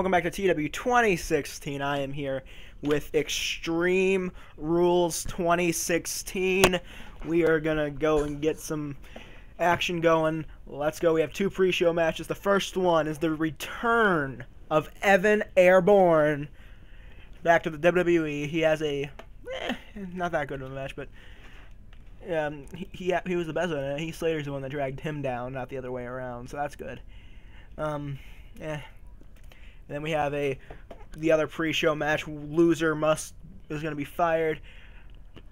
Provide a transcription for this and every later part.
Welcome back to TW 2016. I am here with Extreme Rules 2016. We are going to go and get some action going. Let's go. We have two pre show matches. The first one is the return of Evan Airborne back to the WWE. He has a. Eh, not that good of a match, but. Um, he, he he was the best one. Heath Slater's the one that dragged him down, not the other way around. So that's good. Um, eh, and then we have a the other pre-show match. Loser must is going to be fired.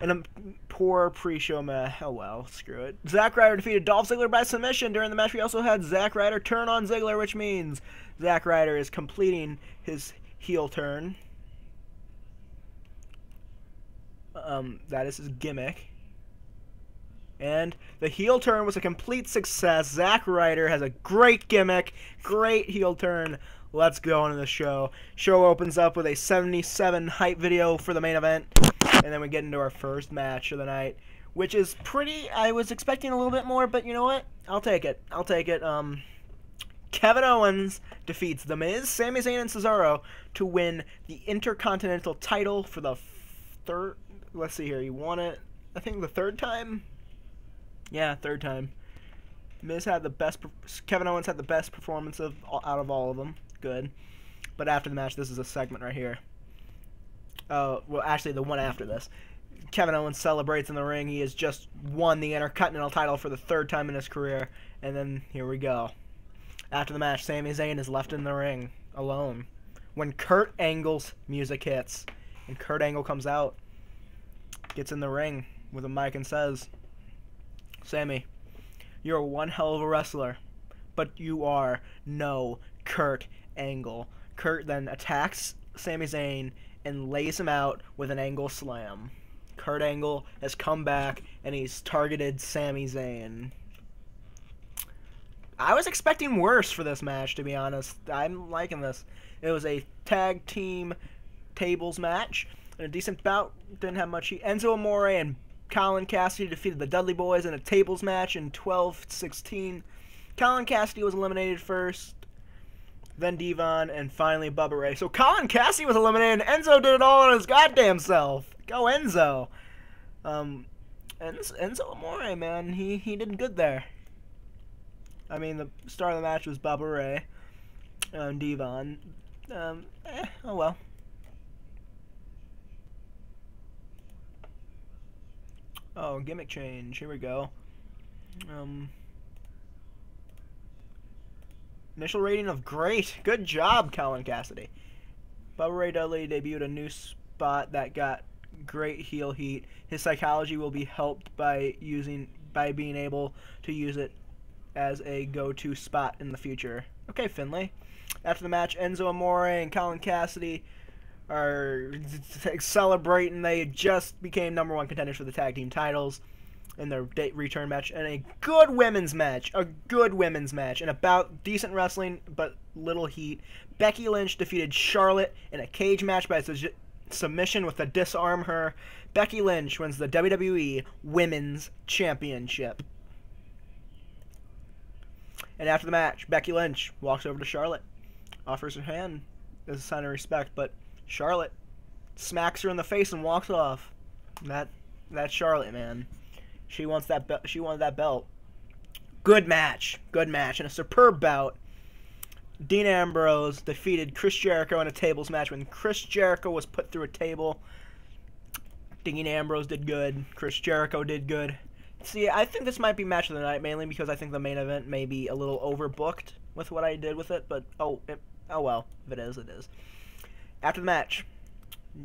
And a poor pre-show match. Oh well, screw it. Zack Ryder defeated Dolph Ziggler by submission. During the match, we also had Zack Ryder turn on Ziggler, which means Zack Ryder is completing his heel turn. Um, that is his gimmick. And the heel turn was a complete success. Zack Ryder has a great gimmick, great heel turn. Let's go into the show. Show opens up with a 77 hype video for the main event, and then we get into our first match of the night, which is pretty. I was expecting a little bit more, but you know what? I'll take it. I'll take it. Um, Kevin Owens defeats The Miz, Sami Zayn, and Cesaro to win the Intercontinental title for the third. Let's see here. He won it. I think the third time. Yeah, third time. Miz had the best. Kevin Owens had the best performance of out of all of them good. But after the match, this is a segment right here. Uh, well, actually, the one after this. Kevin Owens celebrates in the ring. He has just won the Intercontinental title for the third time in his career. And then here we go. After the match, Sami Zayn is left in the ring alone when Kurt Angle's music hits. And Kurt Angle comes out, gets in the ring with a mic and says, Sami, you're one hell of a wrestler, but you are no Kurt Angle. Kurt then attacks Sami Zayn and lays him out with an angle slam. Kurt Angle has come back and he's targeted Sami Zayn. I was expecting worse for this match, to be honest. I'm liking this. It was a tag team tables match and a decent bout. Didn't have much. Enzo Amore and Colin Cassady defeated the Dudley Boyz in a tables match in 12-16. Colin Cassady was eliminated first then Devon, and finally Bubba Ray. So Colin Cassady was eliminated, and Enzo did it all on his goddamn self. Go Enzo. Um, Enzo, Enzo Amore, man, he, he did good there. I mean, the star of the match was Bubba Ray, um, Devon. Um, eh, oh well. Oh, gimmick change. Here we go. Um... Initial rating of great. Good job, Colin Cassady. Bubba Ray Dudley debuted a new spot that got great heel heat. His psychology will be helped by using by being able to use it as a go-to spot in the future. Okay, Finlay. After the match, Enzo Amore and Colin Cassady are celebrating. They just became number one contenders for the tag team titles in their date return match and a good women's match, a good women's match, and about decent wrestling but little heat. Becky Lynch defeated Charlotte in a cage match by su- submission with a Dis-arm-her. Becky Lynch wins the WWE Women's Championship. And after the match, Becky Lynch walks over to Charlotte, offers her hand as a sign of respect, but Charlotte smacks her in the face and walks off. That that's Charlotte, man. She wants that. Be- she wanted that belt. Good match. Good match and a superb bout. Dean Ambrose defeated Chris Jericho in a tables match when Chris Jericho was put through a table. Dean Ambrose did good. Chris Jericho did good. See, I think this might be match of the night mainly because I think the main event may be a little overbooked with what I did with it. But oh, it, oh well, if it is, it is. After the match,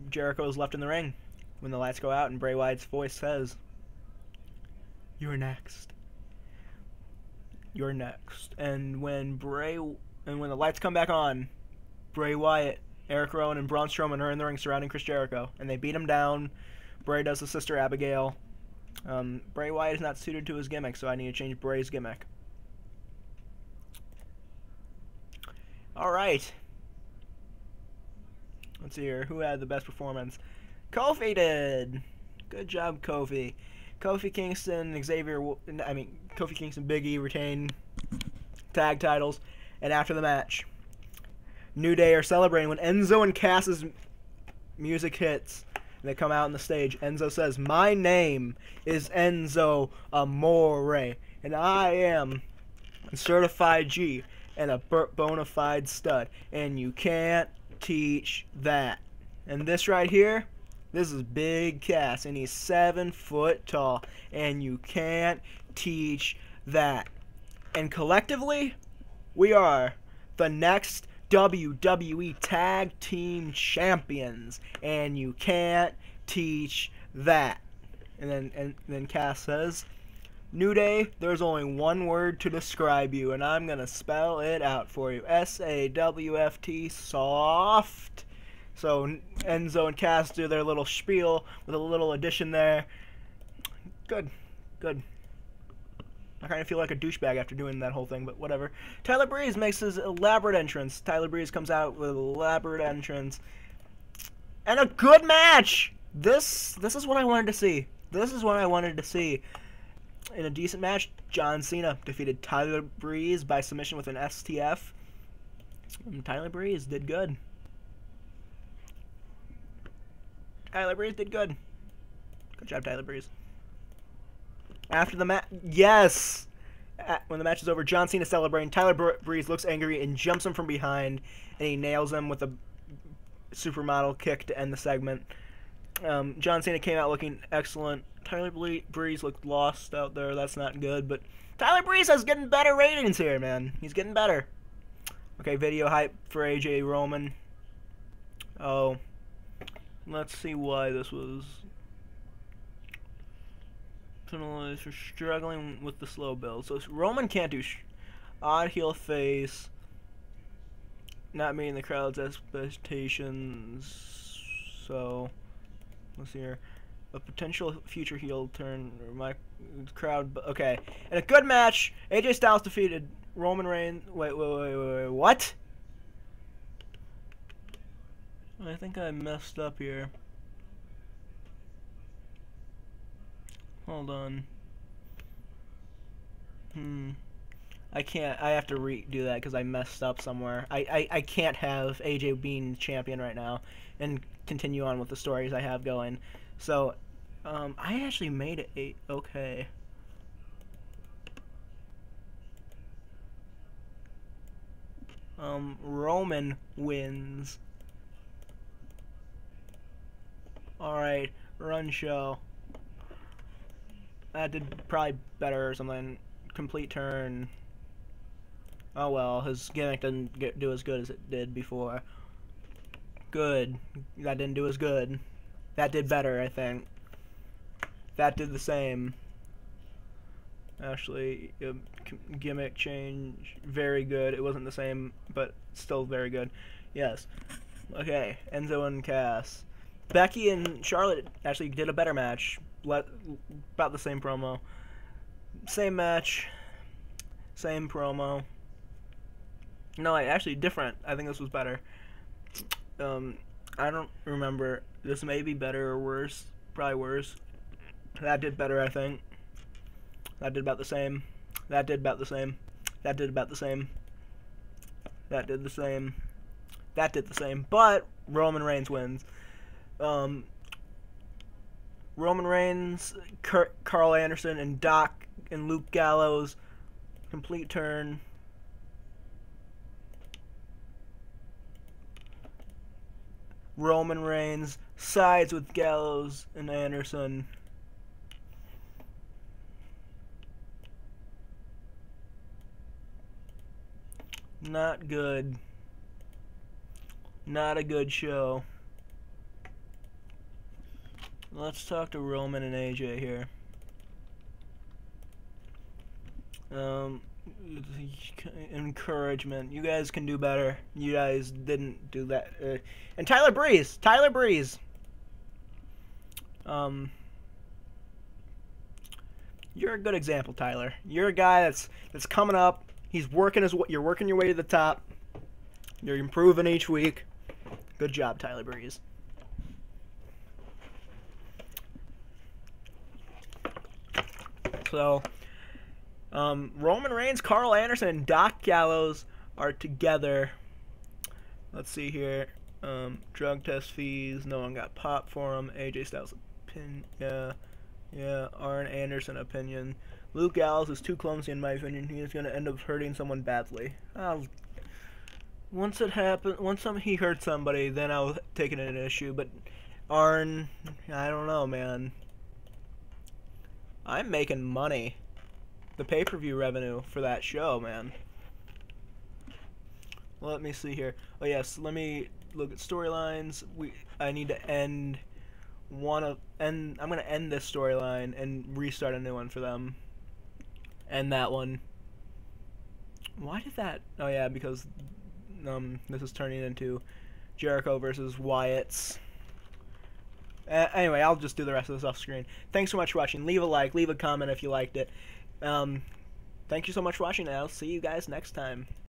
Jericho is left in the ring when the lights go out and Bray Wyatt's voice says, you're next. You're next. And when Bray and when the lights come back on, Bray Wyatt, Eric Rowan, and Braun Strowman are in the ring surrounding Chris Jericho, and they beat him down. Bray does the sister Abigail. Um, Bray Wyatt is not suited to his gimmick, so I need to change Bray's gimmick. All right. Let's see here. Who had the best performance? Kofi did. Good job, Kofi. Kofi Kingston, and Xavier, I mean, Kofi Kingston, Biggie retain tag titles. And after the match, New Day are celebrating when Enzo and Cass's music hits. And they come out on the stage. Enzo says, My name is Enzo Amore, and I am a certified G and a bona fide stud. And you can't teach that. And this right here, this is Big Cass, and he's seven foot tall. And you can't teach that. And collectively, we are the next WWE Tag Team Champions, and you can't teach that. And then and then Cass says, New Day, there's only one word to describe you, and I'm gonna spell it out for you. S A W F T soft. So Enzo and Cass do their little spiel with a little addition there. Good, good. I kind of feel like a douchebag after doing that whole thing, but whatever. Tyler Breeze makes his elaborate entrance. Tyler Breeze comes out with an elaborate entrance. And a good match! This this is what I wanted to see. This is what I wanted to see. In a decent match, John Cena defeated Tyler Breeze by submission with an STF. And mm, Tyler Breeze did good. Tyler Breeze did good. Good job, Tyler Breeze. After the match, yes. when the match is over, John Cena celebrating. Tyler Breeze looks angry and jumps him from behind, and he nails him with a supermodel kick to end the segment. Um, John Cena came out looking excellent. Tyler Breeze looked lost out there. That's not good, but Tyler Breeze is getting better ratings here, man. He's getting better. Okay, video hype for AJ Roman. Oh, let's see why this was penalized for struggling with the slow build. So Roman can't do odd heel face, not meeting the crowd's expectations. So let's see here. A potential future heel turn. My crowd. Okay, in a good match, AJ Styles defeated Roman Reigns. Wait, wait, wait, wait, wait. What? I think I messed up here. Hold on. Hmm. I can't. I have to redo that because I messed up somewhere. I, I, I can't have AJ being champion right now and continue on with the stories I have going. So, um, I actually made it eight. Okay. Um, Roman wins. Alright, run show. That did probably better or something. Complete turn. Oh well, his gimmick didn't get, do as good as it did before. Good. That didn't do as good. That did better, I think. That did the same. Actually, um, gimmick change, very good. It wasn't the same, but still very good. Yes. Okay, Enzo and Cass. Becky and Charlotte actually did a better match let about the same promo. Same match, same promo. No, like, actually different. I think this was better. Um, I don't remember. This may be better or worse. Probably worse. That did better, I think. That did about the same. That did about the same. That did about the same. That did the same. That did the same. But Roman Reigns wins. Um, Roman Reigns, Karl Anderson, and Doc and Luke Gallows. Complete turn. Roman Reigns sides with Gallows and Anderson. Not good. Not a good show. Let's talk to Roman and AJ here. Um, encouragement. You guys can do better. You guys didn't do that. Uh, and Tyler Breeze. Tyler Breeze. Um, you're a good example, Tyler. You're a guy that's that's coming up. He's working his. What? You're working your way to the top. You're improving each week. Good job, Tyler Breeze. So, um, Roman Reigns, Karl Anderson, and Doc Gallows are together. let's see here. Um, drug test fees. No one got popped for them. AJ Styles opinion. Yeah, yeah. Arn Anderson opinion. Luke Gallows is too clumsy in my opinion. He is going to end up hurting someone badly. I'll, once it happens, once some, he hurts somebody, then I'll take it an issue. But Arn, I don't know, man. I'm making money. The pay-per-view revenue for that show, man. Let me see here. Oh yes, let me look at storylines. We I need to end one of end. I'm gonna end this storyline and restart a new one for them. End that one. Why did that? Oh yeah, because um this is turning into Jericho versus Wyatt's. Uh, anyway, I'll just do the rest of this off screen. Thanks so much for watching. Leave a like, leave a comment if you liked it. Um, thank you so much for watching, and I'll see you guys next time.